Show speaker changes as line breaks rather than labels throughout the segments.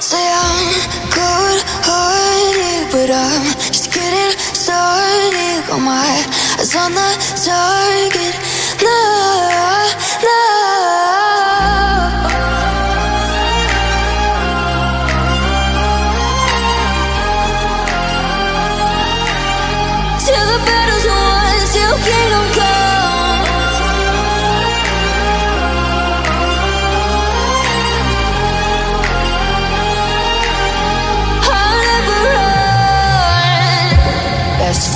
a heartache, but I'm just getting started. Got my eyes on the target. No, no. Till the battle's won, till kingdom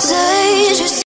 to